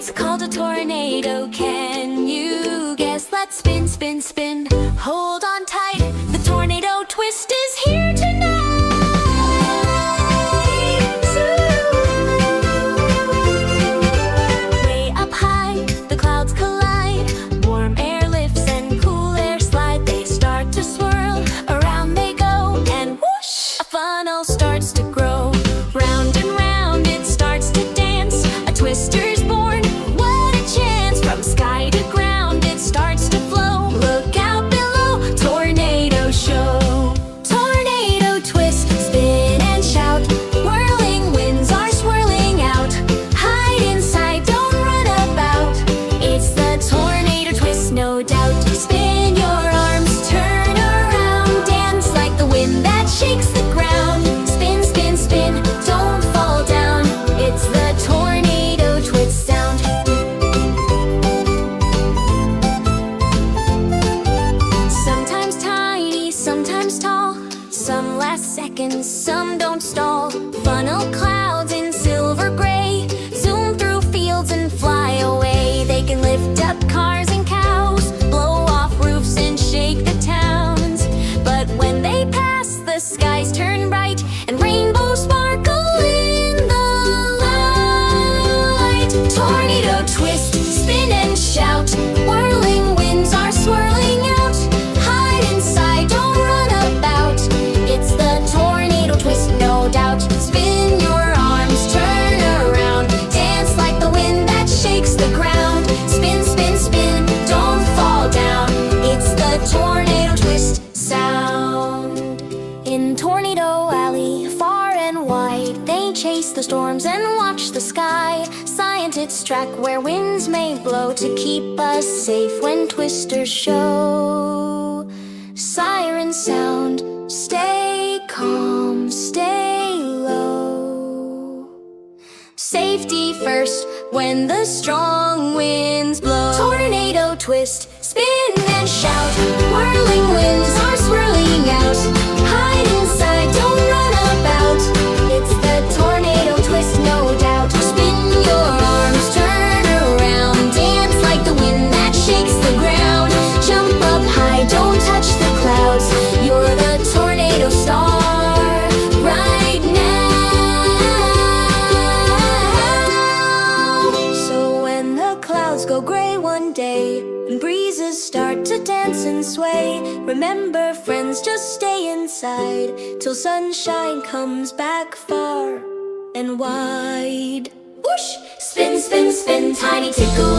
It's called a tornado. Can you guess? Let's spin, spin, spin. Sometimes tall. Some last seconds, some don't stall. Funnel clouds in silver gray. Zoom through fields and fly away. They can lift up cars and cows, blow off roofs and shake the towns. But when they pass, the skies turn bright and rainbows sparkle in the light. Tornado twist, the storms and watch the sky. Scientists track where winds may blow to keep us safe when twisters show. Sirens sound, stay calm, stay low. Safety first when the strong winds blow. Tornado twist, spin and shout. Whirling winds are swirling out. Start to dance and sway, remember, friends, just stay inside till sunshine comes back far and wide. Whoosh! Spin, spin, spin, TinyTickles out.